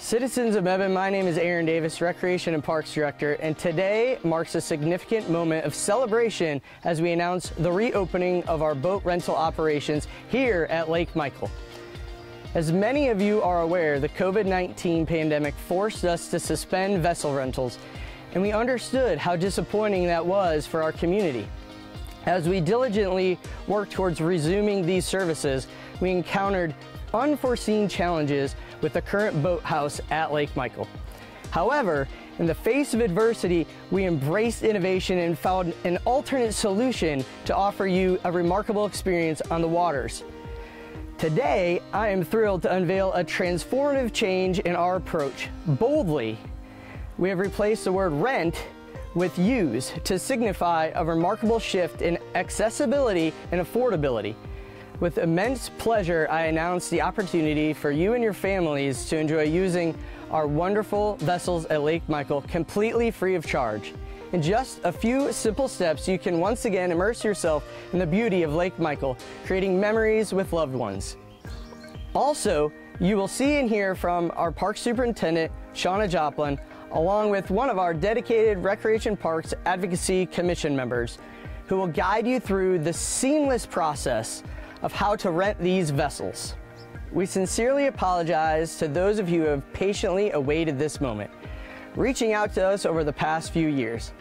Citizens of Mebane, my name is Aaron Davis, Recreation and Parks Director, and today marks a significant moment of celebration as we announce the reopening of our boat rental operations here at Lake Michael. As many of you are aware, the COVID-19 pandemic forced us to suspend vessel rentals, and we understood how disappointing that was for our community. As we diligently worked towards resuming these services, we encountered unforeseen challenges with the current boathouse at Lake Michael. However, in the face of adversity, we embraced innovation and found an alternate solution to offer you a remarkable experience on the waters. Today, I am thrilled to unveil a transformative change in our approach. Boldly, we have replaced the word rent with use to signify a remarkable shift in accessibility and affordability. With immense pleasure, I announce the opportunity for you and your families to enjoy using our wonderful vessels at Lake Michael completely free of charge. In just a few simple steps, you can once again immerse yourself in the beauty of Lake Michael, creating memories with loved ones. Also, you will see and hear from our Park Superintendent, Shauna Joplin, along with one of our dedicated Recreation Parks Advocacy Commission members, who will guide you through the seamless process of how to rent these vessels. We sincerely apologize to those of you who have patiently awaited this moment, reaching out to us over the past few years.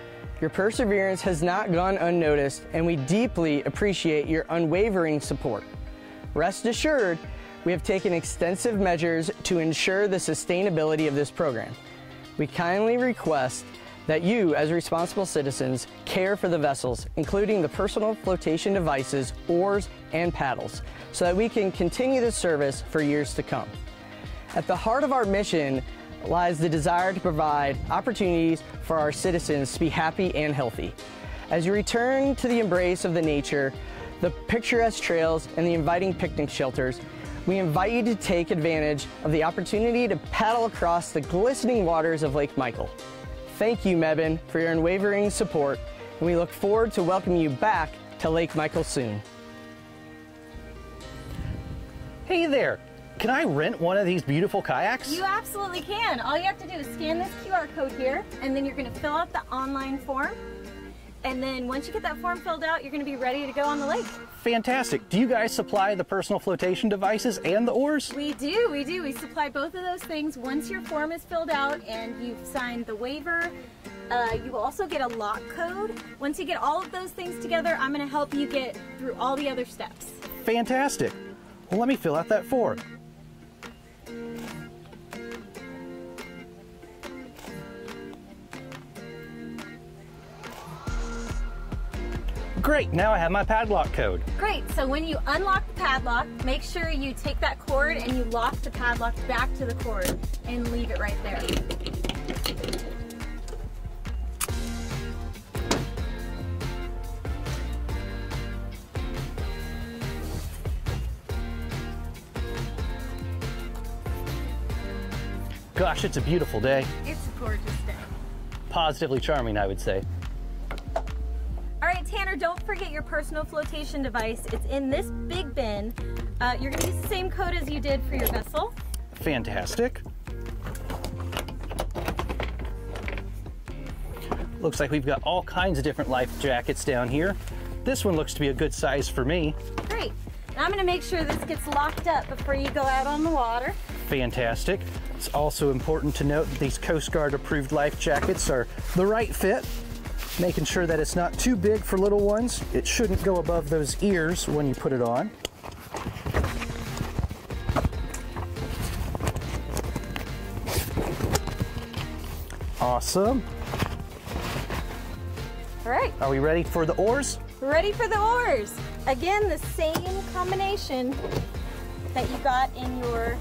Your perseverance has not gone unnoticed, and we deeply appreciate your unwavering support. Rest assured, we have taken extensive measures to ensure the sustainability of this program. We kindly request that you, as responsible citizens, care for the vessels, including the personal flotation devices, oars, and paddles, so that we can continue the service for years to come. At the heart of our mission lies the desire to provide opportunities for our citizens to be happy and healthy. As you return to the embrace of the nature, the picturesque trails, and the inviting picnic shelters, we invite you to take advantage of the opportunity to paddle across the glistening waters of Lake Michael. Thank you, Mebane, for your unwavering support, and we look forward to welcoming you back to Lake Michael soon. Hey there, can I rent one of these beautiful kayaks? You absolutely can. All you have to do is scan this QR code here, and then you're going to fill out the online form. And then once you get that form filled out, you're going to be ready to go on the lake. Fantastic. Do you guys supply the personal flotation devices and the oars? We do, we do. We supply both of those things. Once your form is filled out and you've signed the waiver, uh, you will also get a lock code. Once you get all of those things together, I'm going to help you get through all the other steps. Fantastic. Well, let me fill out that form. Great, now I have my padlock code. Great, so when you unlock the padlock, make sure you take that cord and you lock the padlock back to the cord and leave it right there. Gosh, it's a beautiful day. It's a gorgeous day. Positively charming, I would say. All right, Tanner, don't forget your personal flotation device. It's in this big bin. Uh, you're gonna use the same code as you did for your vessel. Fantastic. Looks like we've got all kinds of different life jackets down here. This one looks to be a good size for me. Great. Now I'm gonna make sure this gets locked up before you go out on the water. Fantastic. It's also important to note that these Coast Guard approved life jackets are the right fit, making sure that it's not too big for little ones. It shouldn't go above those ears when you put it on. Awesome. All right, Are we ready for the oars? ready for the oars. Again, the same combination that you got in your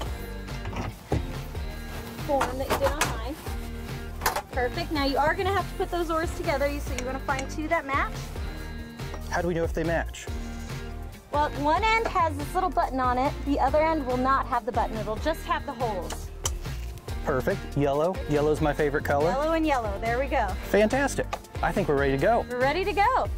form that you did online. Perfect. Now you are gonna have to put those oars together, so you're gonna find two that match. How do we know if they match? Well, one end has this little button on it. The other end will not have the button. It'll just have the holes. Perfect. Yellow. Yellow's my favorite color. Yellow and yellow. There we go. Fantastic. I think we're ready to go. We're ready to go.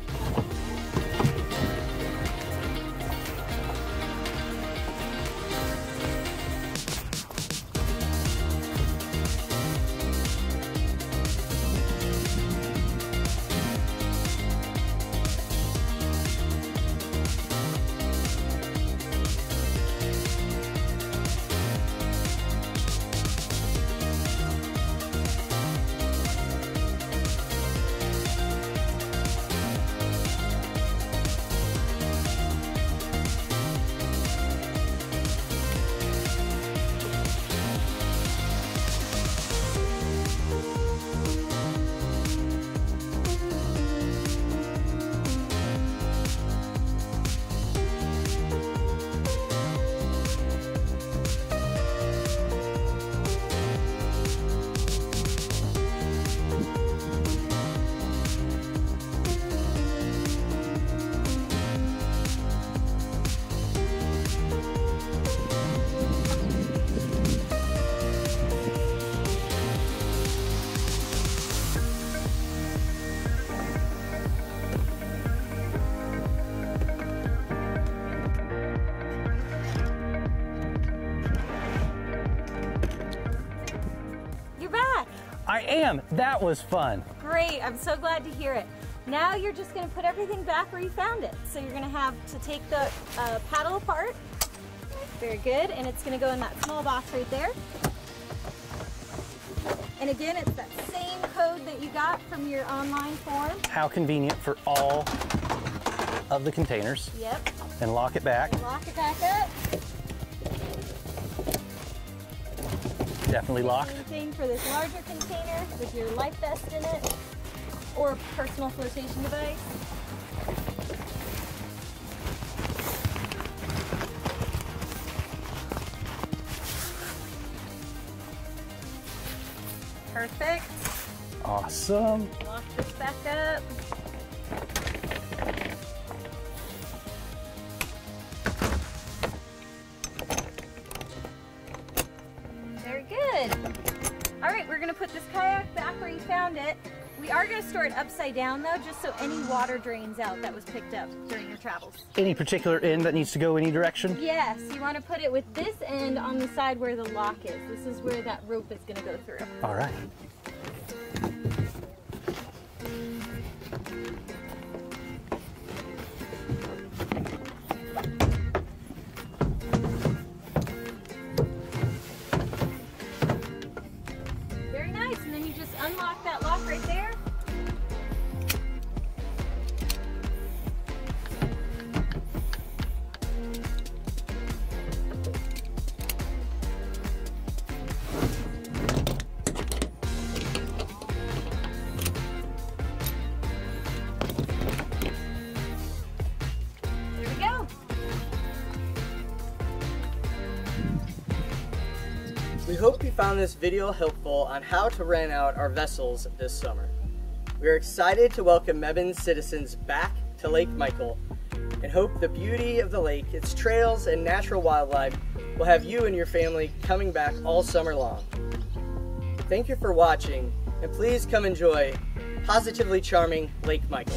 I am. That was fun. Great, I'm so glad to hear it. Now you're just gonna put everything back where you found it. So you're gonna have to take the uh, paddle apart. Very good, and it's gonna go in that small box right there. And again, it's that same code that you got from your online form. How convenient for all of the containers. Yep, And lock it back. lock it back up. Definitely locked. Same thing for this larger container with your life vest in it or personal flotation device. Perfect. Awesome. Lock this back up. Gonna put this kayak back where you found it. We are gonna store it upside down though, just so any water drains out that was picked up during your travels. Any particular end that needs to go any direction? Yes, you wanna put it with this end on the side where the lock is. This is where that rope is gonna go through. All right. We hope you found this video helpful on how to rent out our vessels this summer. We are excited to welcome Mebane citizens back to Lake Michael and hope the beauty of the lake, its trails, and natural wildlife will have you and your family coming back all summer long. Thank you for watching, and please come enjoy positively charming Lake Michael.